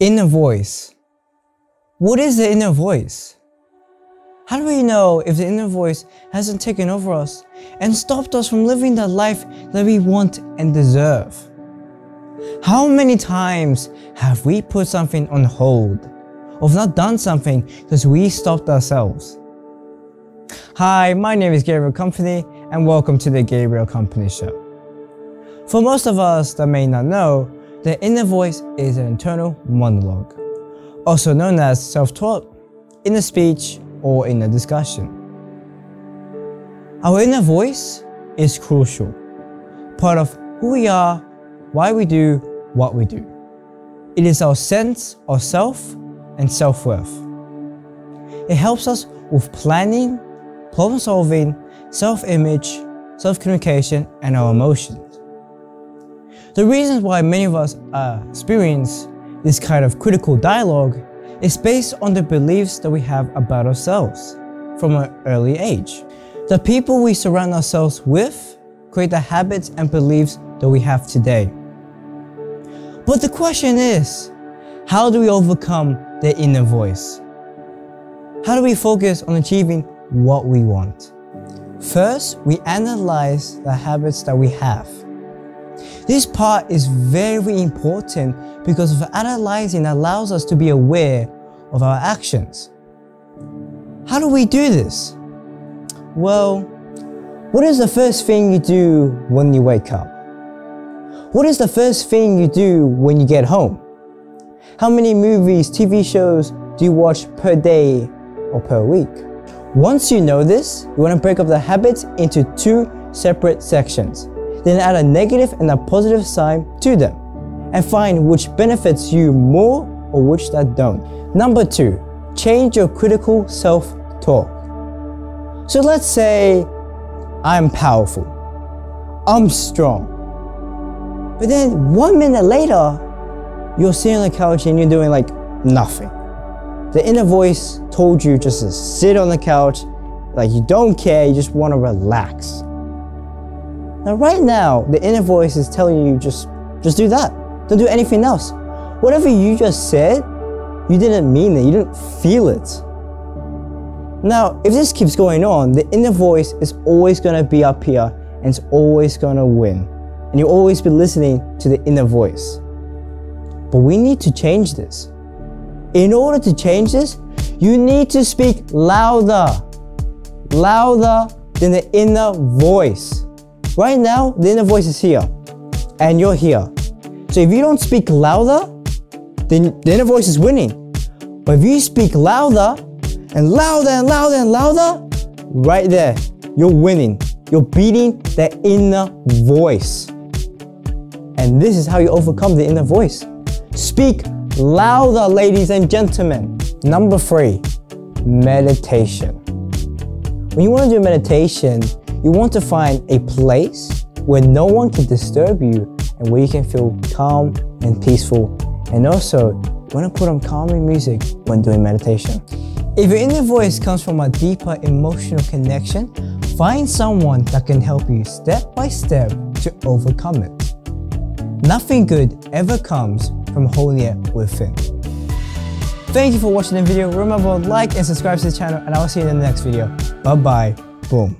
Inner voice. What is the inner voice? How do we know if the inner voice hasn't taken over us and stopped us from living the life that we want and deserve? How many times have we put something on hold or not done something because we stopped ourselves? Hi, my name is Gabriel Company and welcome to the Gabriel Company Show. For most of us that may not know, the inner voice is an internal monologue, also known as self-talk, inner speech, or inner discussion. Our inner voice is crucial, part of who we are, why we do what we do. It is our sense of self and self-worth. It helps us with planning, problem solving, self-image, self-communication, and our emotions. The reasons why many of us uh, experience this kind of critical dialogue is based on the beliefs that we have about ourselves from an early age. The people we surround ourselves with create the habits and beliefs that we have today. But the question is, how do we overcome the inner voice? How do we focus on achieving what we want? First, we analyze the habits that we have. This part is very important because of analyzing allows us to be aware of our actions. How do we do this? Well, what is the first thing you do when you wake up? What is the first thing you do when you get home? How many movies, TV shows do you watch per day or per week? Once you know this, you want to break up the habits into two separate sections then add a negative and a positive sign to them and find which benefits you more or which that don't. Number two, change your critical self-talk. So let's say I'm powerful, I'm strong. But then one minute later, you're sitting on the couch and you're doing like nothing. The inner voice told you just to sit on the couch, like you don't care, you just want to relax. Now right now, the inner voice is telling you just, just do that. Don't do anything else. Whatever you just said, you didn't mean it, you didn't feel it. Now, if this keeps going on, the inner voice is always gonna be up here and it's always gonna win. And you'll always be listening to the inner voice. But we need to change this. In order to change this, you need to speak louder. Louder than the inner voice. Right now, the inner voice is here, and you're here. So if you don't speak louder, then the inner voice is winning. But if you speak louder, and louder and louder and louder, right there, you're winning. You're beating the inner voice. And this is how you overcome the inner voice. Speak louder, ladies and gentlemen. Number three, meditation. When you want to do meditation, you want to find a place where no one can disturb you and where you can feel calm and peaceful. And also, you want to put on calming music when doing meditation. If your inner voice comes from a deeper emotional connection, find someone that can help you step by step to overcome it. Nothing good ever comes from holding it within. Thank you for watching the video. Remember, like and subscribe to the channel and I will see you in the next video. Bye bye. Boom.